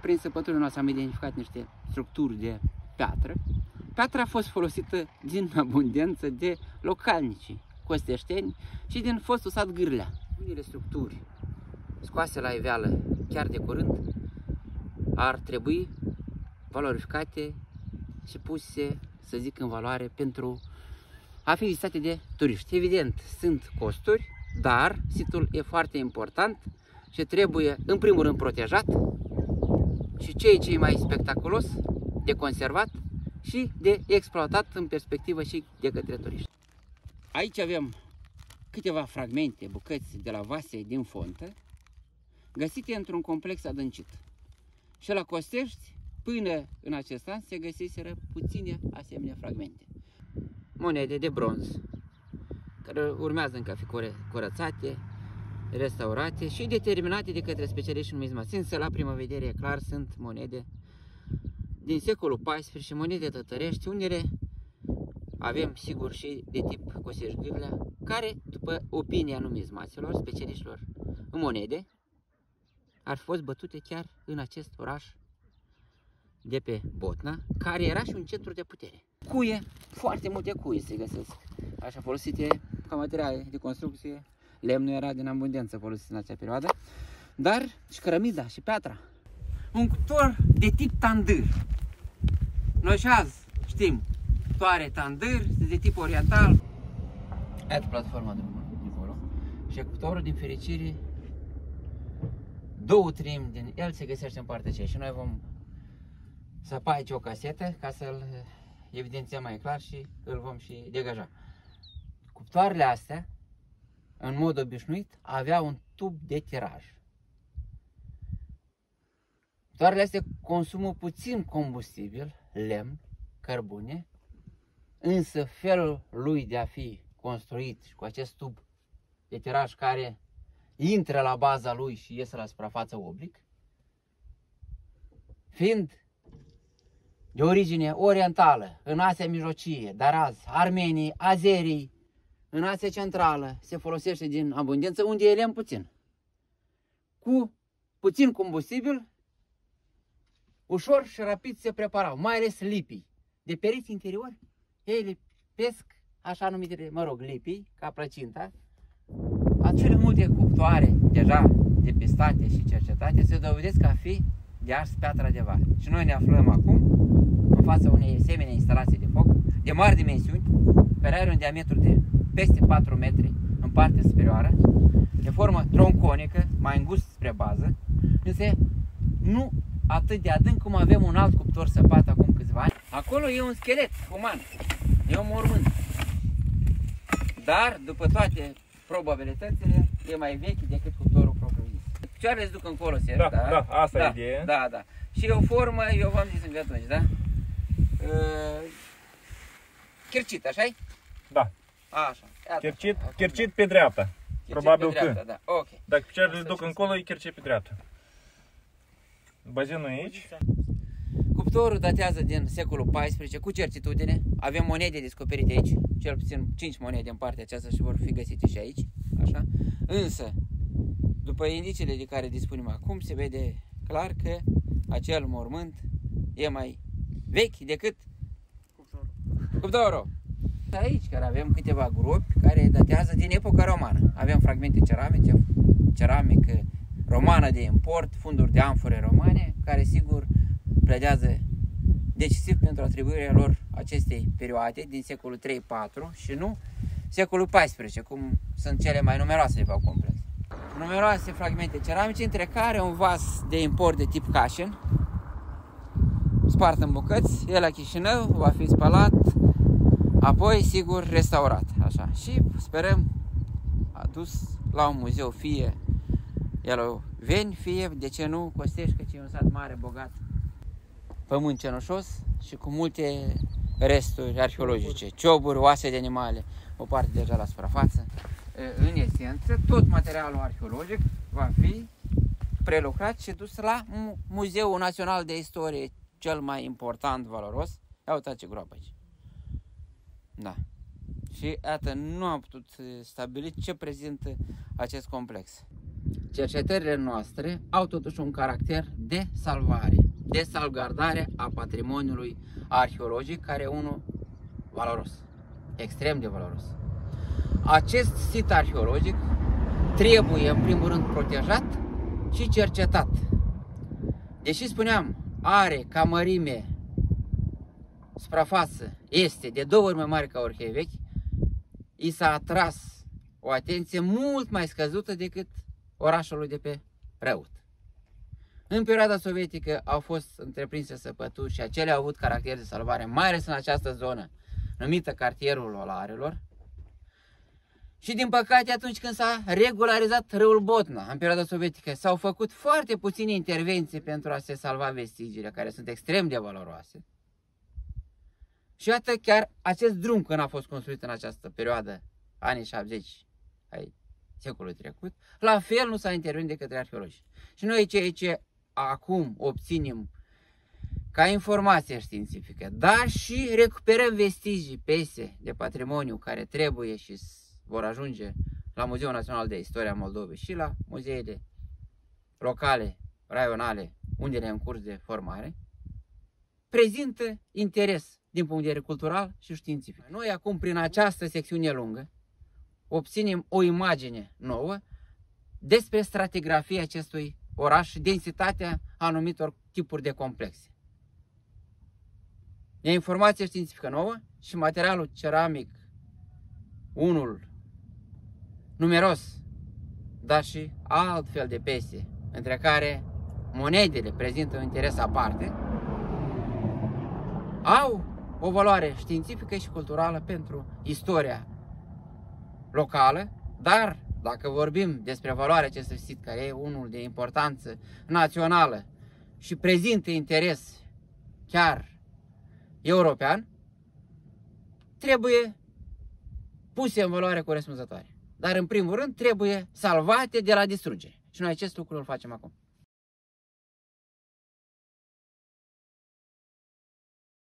Prin săpăturile noastre am identificat niște structuri de piatră. Piatra a fost folosită din abundență de localnici costeșteni și din fostul sat Gârlea. Unele structuri scoase la iveală chiar de curând ar trebui valorificate și puse, să zic, în valoare pentru a fi vizitate de turiști. Evident, sunt costuri, dar situl e foarte important și trebuie, în primul rând, protejat și cei ce mai spectaculos de conservat și de exploatat în perspectivă și de către turiști. Aici avem câteva fragmente, bucăți de la vase din fontă, găsite într-un complex adâncit. Și la Costești, până în acest an, se găsiseră puține asemenea fragmente. Monede de bronz, care urmează încă a fi curățate, restaurate și determinate de către specialiști numizmați. Însă, la prima vedere, clar, sunt monede din secolul XIV și monede tătărești, unele avem sigur și de tip Coseș Gârlea, care, după opinia numizmaților, specialiștilor în monede, ar fi fost bătute chiar în acest oraș de pe Botna, care era și un centru de putere. Cuie, foarte multe cuie se găsesc, așa folosite ca materiale de construcție, lemnul era din abundență folosit în acea perioadă, dar și cărămiza și piatra. Un cuptor de tip tandır. Noi și azi știm, toare tandır, de tip oriental. Iată platforma de acolo. Și cuptorul, din fericire, două trim din el se găsește în partea aceea și noi vom săpa aici o casetă ca să-l evidențiem mai clar și îl vom și degaja. Cuptoarele astea, în mod obișnuit, aveau un tub de tiraj. Cuptoarele astea consumă puțin combustibil, lemn, cărbune, însă felul lui de a fi construit și cu acest tub de tiraj care intră la baza lui și iese la suprafață oblic, fiind de origine orientală, în Asia Mijlocie, Daraz, Armenii, Azerii, în Asia Centrală se folosește din abundență, unde e lemn puțin. Cu puțin combustibil, ușor și rapid se preparau, mai ales lipii. De periți interiori, ei le pesc, așa numite, mă rog, lipii, ca plăcinta, acele multe cuptoare deja depistate și cercetate se dovedesc a fi de ars piatra de vale. Și noi ne aflăm acum în fața unei asemenea instalații de foc de mari dimensiuni, care are un diametru de peste 4 metri în partea superioară, de formă tronconică, mai îngust spre bază, însă nu atât de adânc cum avem un alt cuptor săpat acum câțiva ani. Acolo e un schelet uman, e un mormânt. Dar, după toate probabilitățile, e mai vechi decât cuptorul propriu-zis. Picioarele se duc încolo, se da, da? Da, asta da, e ideea. Da, da. Și e o formă, eu v-am zis încă atunci, da? Uh, chircit, așa -i? Da. Așa. Iată, chircit, acum, chircit da. pe dreapta. Chircit Probabil pe dreapta, că. Da. Ok. Dacă picioarele Asta duc ce încolo, e chircit pe dreapta. Bazinul e aici. Cuptorul datează din secolul XIV cu certitudine. Avem monede descoperite aici, cel puțin 5 monede în partea aceasta și vor fi găsite și aici. Așa. Însă, după indiciile de care dispunem acum, se vede clar că acel mormânt e mai vechi decât Cuptorul. cuptorul. Aici, care avem câteva gropi care datează din epoca romană. Avem fragmente ceramice, ceramică romană de import, funduri de amfore romane, care sigur pledează decisiv pentru atribuirea lor acestei perioade din secolul 3-4 și nu secolul 14, cum sunt cele mai numeroase pe complex. Numeroase fragmente ceramice, între care un vas de import de tip Cașin, spart în bucăți, el la Chișinău va fi spălat, apoi, sigur, restaurat, așa. Și sperăm adus la un muzeu, fie el veni, fie, de ce nu, Costești, că e un sat mare, bogat, pământ cenușos și cu multe resturi arheologice, cioburi, oase de animale, o parte deja la suprafață. În esență, tot materialul arheologic va fi prelucrat și dus la Muzeul Național de Istorie, cel mai important, valoros. Ia uitați ce groapă aici. Da. Și iată, nu am putut stabili ce prezintă acest complex. cercetările noastre au totuși un caracter de salvare, de salvgardare a patrimoniului arheologic, care e unul valoros, extrem de valoros. Acest sit arheologic trebuie, în primul rând, protejat și cercetat. Deși spuneam, are ca mărime suprafață este de două ori mai mare ca Orhei vechi, i s-a atras o atenție mult mai scăzută decât orașului de pe Răut. În perioada sovietică au fost întreprinse săpături și acelea au avut caracter de salvare, mai ales în această zonă numită cartierul Olarelor. Și din păcate atunci când s-a regularizat râul Botna în perioada sovietică, s-au făcut foarte puține intervenții pentru a se salva vestigiile, care sunt extrem de valoroase. Și iată chiar acest drum când a fost construit în această perioadă, anii 70 ai secolului trecut, la fel nu s-a intervenit de către arheologi. Și noi ceea ce acum obținem ca informație științifică, dar și recuperăm vestigii pese de patrimoniu care trebuie și vor ajunge la Muzeul Național de Istoria Moldovei și la muzeele locale, raionale, unde ne în curs de formare, prezintă interes din punct de vedere cultural și științific. Noi acum, prin această secțiune lungă, obținem o imagine nouă despre stratigrafia acestui oraș și densitatea anumitor tipuri de complexe. E informație științifică nouă și materialul ceramic, unul numeros, dar și alt fel de pese, între care monedele prezintă un interes aparte, au o valoare științifică și culturală pentru istoria locală, dar dacă vorbim despre valoarea acestui sit, care e unul de importanță națională și prezintă interes chiar european, trebuie puse în valoare corespunzătoare. Dar în primul rând trebuie salvate de la distrugere. Și noi acest lucru îl facem acum.